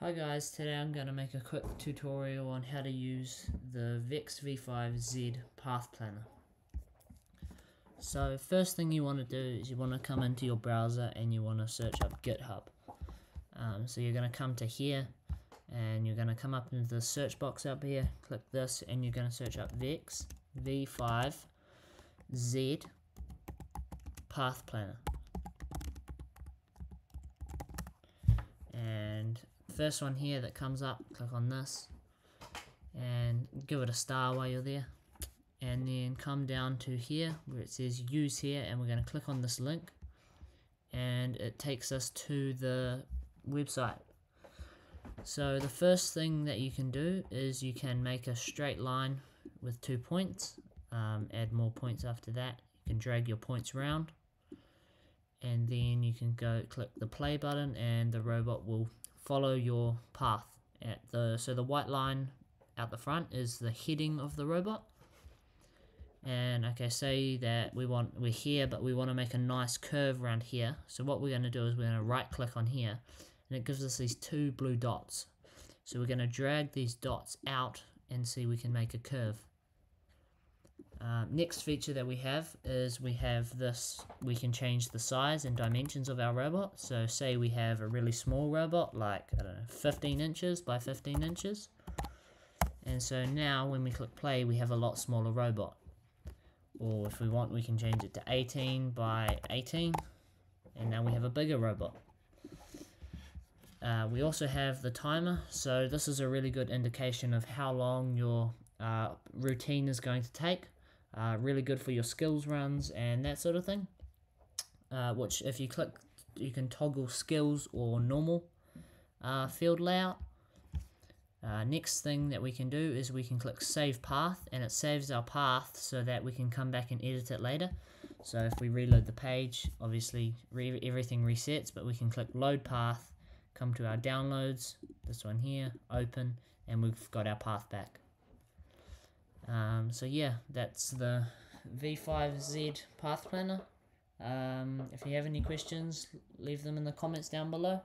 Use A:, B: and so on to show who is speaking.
A: Hi guys, today I'm going to make a quick tutorial on how to use the Vex V5Z Path Planner. So first thing you want to do is you want to come into your browser and you want to search up GitHub. Um, so you're going to come to here and you're going to come up into the search box up here, click this and you're going to search up Vex V5Z Path Planner. And first one here that comes up, click on this and give it a star while you're there. And then come down to here where it says use here and we're going to click on this link and it takes us to the website. So the first thing that you can do is you can make a straight line with two points, um, add more points after that. You can drag your points around and then you can go click the play button and the robot will follow your path. At the so the white line out the front is the heading of the robot. And okay say that we want we're here but we want to make a nice curve around here. So what we're going to do is we're going to right click on here and it gives us these two blue dots. So we're going to drag these dots out and see we can make a curve uh, next feature that we have is we have this, we can change the size and dimensions of our robot. So say we have a really small robot, like, I don't know, 15 inches by 15 inches. And so now when we click play, we have a lot smaller robot. Or if we want, we can change it to 18 by 18. And now we have a bigger robot. Uh, we also have the timer, so this is a really good indication of how long your uh, routine is going to take. Uh, really good for your skills runs and that sort of thing. Uh, which if you click, you can toggle skills or normal uh, field layout. Uh, next thing that we can do is we can click save path and it saves our path so that we can come back and edit it later. So if we reload the page, obviously re everything resets, but we can click load path, come to our downloads, this one here, open, and we've got our path back. Um, so yeah, that's the V5Z path planner. Um, if you have any questions, leave them in the comments down below.